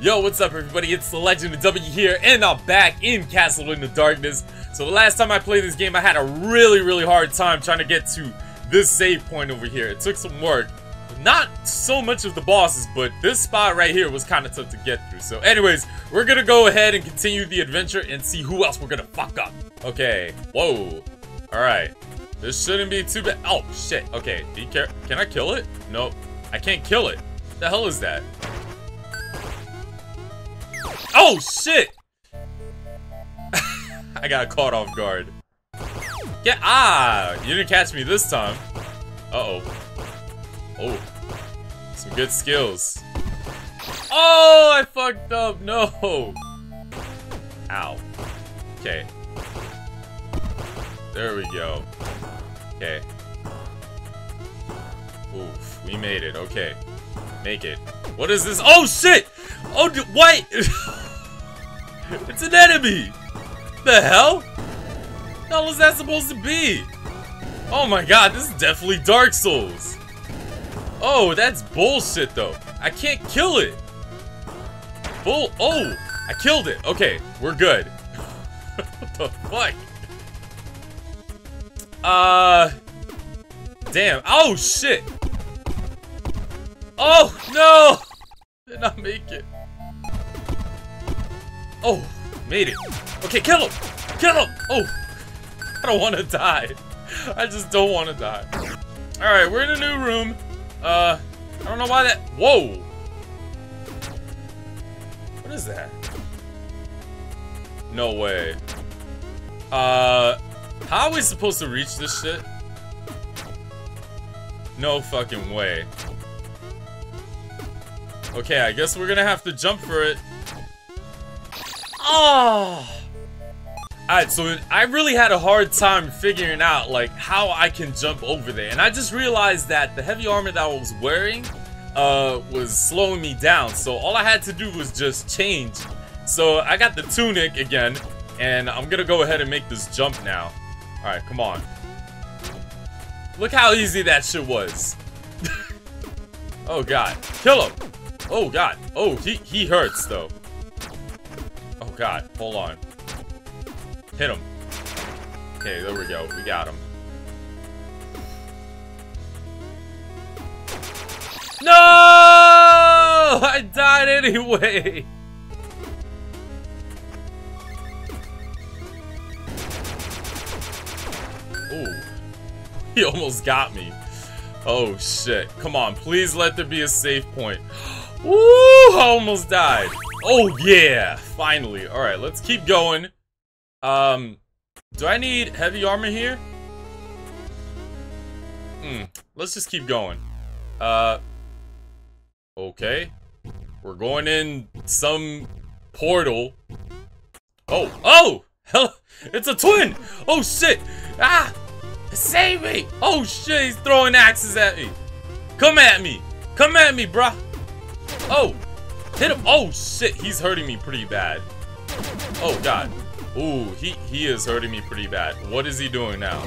Yo, what's up everybody? It's the Legend of W here, and I'm back in Castle in the Darkness. So the last time I played this game, I had a really, really hard time trying to get to this save point over here. It took some work. Not so much of the bosses, but this spot right here was kind of tough to get through. So anyways, we're gonna go ahead and continue the adventure and see who else we're gonna fuck up. Okay, whoa. Alright, this shouldn't be too bad. Oh, shit. Okay, be. Can I kill it? Nope. I can't kill it. The hell is that? Oh, shit! I got caught off guard. Yeah, ah! You didn't catch me this time. Uh-oh. Oh. Some good skills. Oh, I fucked up. No. Ow. Okay. There we go. Okay. Oof, we made it. Okay. Make it. What is this? Oh, shit! Oh, what? it's an enemy! The hell? The hell is that supposed to be? Oh my god, this is definitely Dark Souls. Oh, that's bullshit though. I can't kill it. Bull- Oh! I killed it. Okay, we're good. what the fuck? Uh... Damn. Oh, shit! Oh, no! Did not make it. Oh, made it. Okay, kill him! Kill him! Oh, I don't want to die. I just don't want to die. Alright, we're in a new room. Uh, I don't know why that- Whoa! What is that? No way. Uh, how are we supposed to reach this shit? No fucking way. Okay, I guess we're gonna have to jump for it. Oh! Alright, so I really had a hard time figuring out, like, how I can jump over there. And I just realized that the heavy armor that I was wearing, uh, was slowing me down. So all I had to do was just change. So I got the tunic again, and I'm gonna go ahead and make this jump now. Alright, come on. Look how easy that shit was. oh god. Kill him! Oh god. Oh, he, he hurts though. God. Hold on. Hit him. Okay, there we go. We got him. No! I died anyway! Ooh. He almost got me. Oh shit. Come on, please let there be a save point. Woo! I almost died. Oh yeah! Finally. Alright, let's keep going. Um, do I need heavy armor here? Hmm, let's just keep going. Uh, okay. We're going in some portal. Oh, oh! Hell, it's a twin! Oh shit! Ah! Save me! Oh shit, he's throwing axes at me. Come at me! Come at me, bruh! Oh! Hit him! Oh shit, he's hurting me pretty bad. Oh god. Ooh, he, he is hurting me pretty bad. What is he doing now?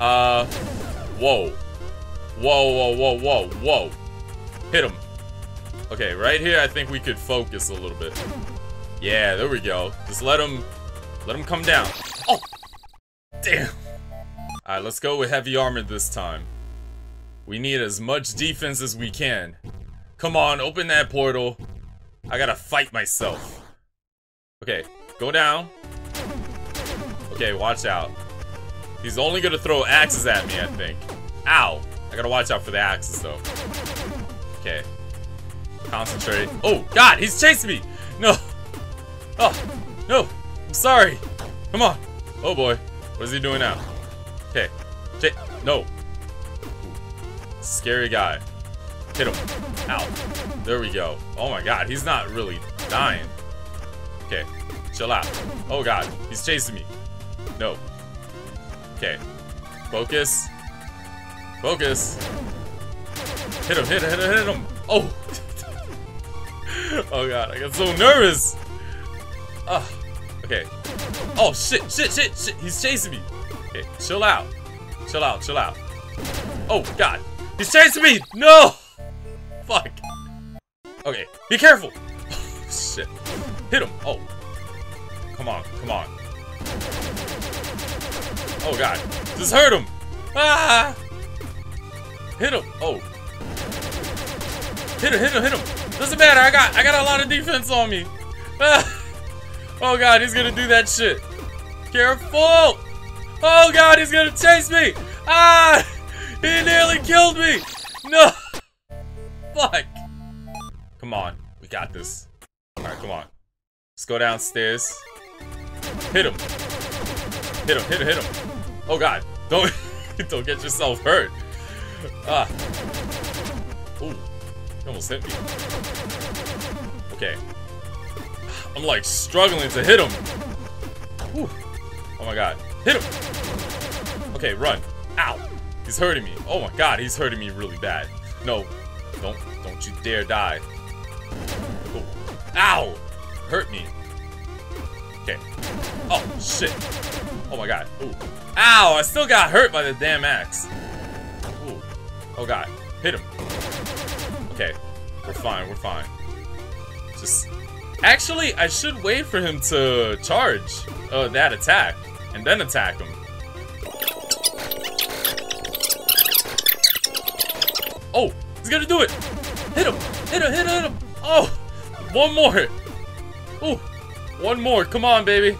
Uh, whoa. Whoa, whoa, whoa, whoa, whoa. Hit him. Okay, right here I think we could focus a little bit. Yeah, there we go. Just let him, let him come down. Oh! Damn. Alright, let's go with heavy armor this time. We need as much defense as we can. Come on, open that portal. I gotta fight myself. Okay, go down. Okay, watch out. He's only gonna throw axes at me, I think. Ow! I gotta watch out for the axes, though. Okay. Concentrate. Oh, God! He's chasing me! No! Oh! No! I'm sorry! Come on! Oh, boy. What is he doing now? Okay. Ch no. Scary guy. Hit him. Ow. There we go. Oh my god, he's not really dying. Okay. Chill out. Oh god, he's chasing me. No. Okay. Focus. Focus. Hit him, hit him, hit him, hit him. Oh. oh god, I got so nervous. Ah. Okay. Oh shit, shit, shit, shit. He's chasing me. Okay, chill out. Chill out, chill out. Oh god. He's chasing me! No! Fuck. Okay, be careful. shit. Hit him. Oh. Come on, come on. Oh god. Just hurt him. Ah! Hit him. Oh. Hit him, hit him, hit him. Doesn't matter. I got I got a lot of defense on me. Ah. Oh god, he's gonna do that shit. Careful! Oh god, he's gonna chase me! Ah! He nearly killed me! No! Fuck! Come on, we got this. Alright, come on. Let's go downstairs. Hit him. Hit him, hit him, hit him. Oh god, don't don't get yourself hurt. Ah. Ooh. Almost hit me. Okay. I'm like struggling to hit him. Oh my god. Hit him! Okay, run. Ow! He's hurting me. Oh my god, he's hurting me really bad. No. Don't don't you dare die. Ow! Hurt me. Okay. Oh shit. Oh my god. Ooh. Ow! I still got hurt by the damn axe. Ooh. Oh god. Hit him. Okay. We're fine, we're fine. Just Actually, I should wait for him to charge uh, that attack, and then attack him. He's gonna do it! Hit him! Hit him, hit him, hit him! Oh! One more! Oh! One more, come on, baby!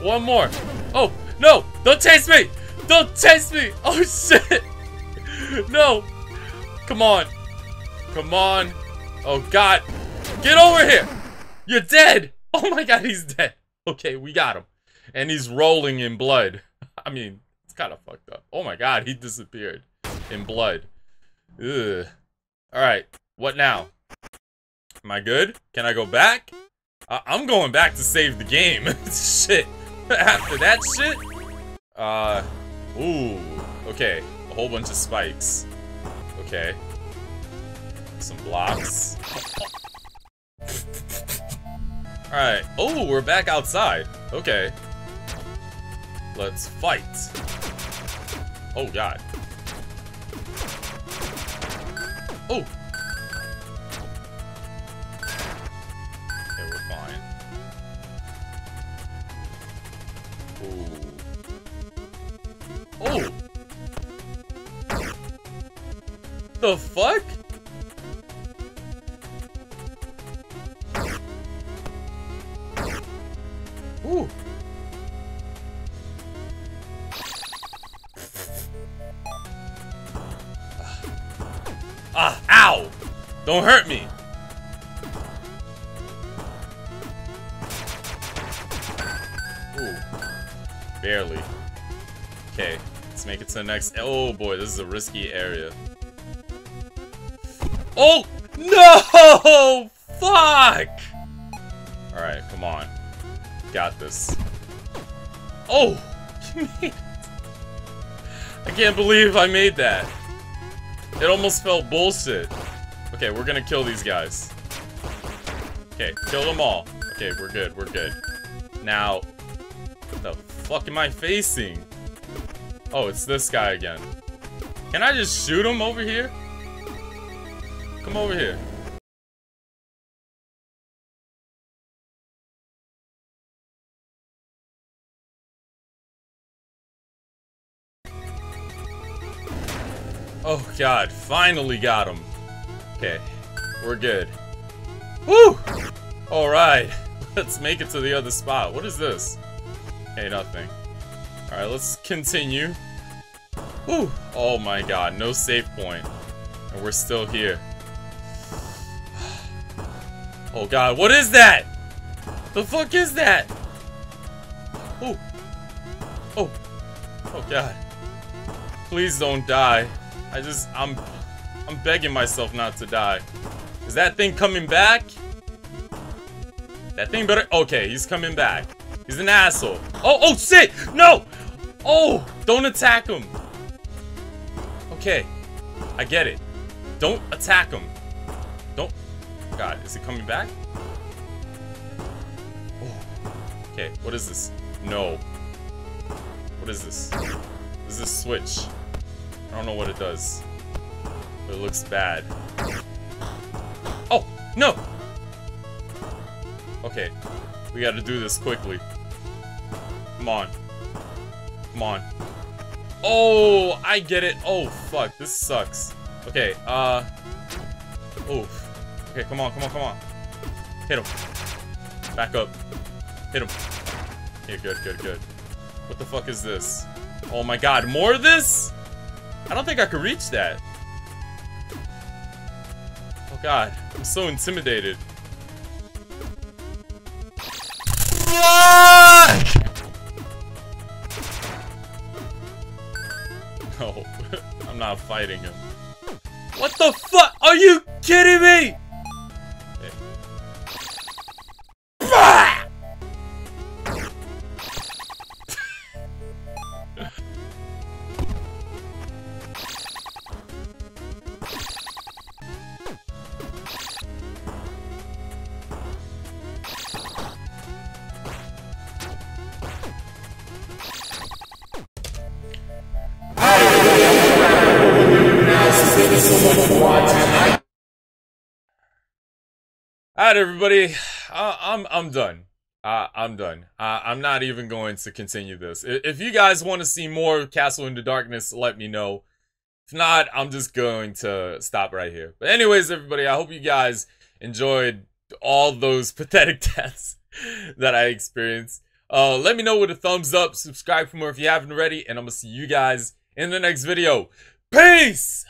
One more! Oh, no! Don't chase me! Don't chase me! Oh, shit! No! Come on! Come on! Oh, God! Get over here! You're dead! Oh my god, he's dead. Okay, we got him. And he's rolling in blood. I mean, it's kind of fucked up. Oh my god, he disappeared in blood. Ugh. Alright, what now? Am I good? Can I go back? I'm going back to save the game. shit. After that shit? Uh, ooh. Okay, a whole bunch of spikes. Okay. Some blocks. Alright. Oh, we're back outside. Okay. Let's fight. Oh, God. Oh! Okay, we're fine. Ooh. Oh! The fuck? Don't hurt me! Ooh. Barely. Okay, let's make it to the next- Oh boy, this is a risky area. Oh! No! Fuck! Alright, come on. Got this. Oh! I can't believe I made that. It almost felt bullshit. Okay, we're gonna kill these guys. Okay, kill them all. Okay, we're good, we're good. Now, what the fuck am I facing? Oh, it's this guy again. Can I just shoot him over here? Come over here. Oh god, finally got him. Okay, we're good. Woo! Alright, let's make it to the other spot. What is this? Hey, nothing. Alright, let's continue. Whew. Oh my god, no save point. And we're still here. Oh god, what is that? The fuck is that? Oh. Oh. Oh god. Please don't die. I just, I'm, I'm begging myself not to die. Is that thing coming back? That thing better, okay, he's coming back. He's an asshole. Oh, oh shit, no! Oh, don't attack him. Okay, I get it. Don't attack him. Don't, God, is he coming back? Oh. Okay, what is this? No. What is this? This is this switch? I don't know what it does. It looks bad. Oh, no! Okay. We gotta do this quickly. Come on. Come on. Oh, I get it. Oh, fuck. This sucks. Okay, uh... Oof. Okay, come on, come on, come on. Hit him. Back up. Hit him. Yeah, good, good, good. What the fuck is this? Oh my god, more of this? I don't think I could reach that. Oh god, I'm so intimidated. No, I'm not fighting him. What the fuck? Are you kidding me? Alright, everybody. Uh, I'm I'm done. Uh, I'm done. Uh, I'm not even going to continue this. If you guys want to see more Castle in the Darkness, let me know. If not, I'm just going to stop right here. But anyways, everybody, I hope you guys enjoyed all those pathetic deaths that I experienced. Uh, let me know with a thumbs up. Subscribe for more if you haven't already. And I'm to see you guys in the next video. Peace!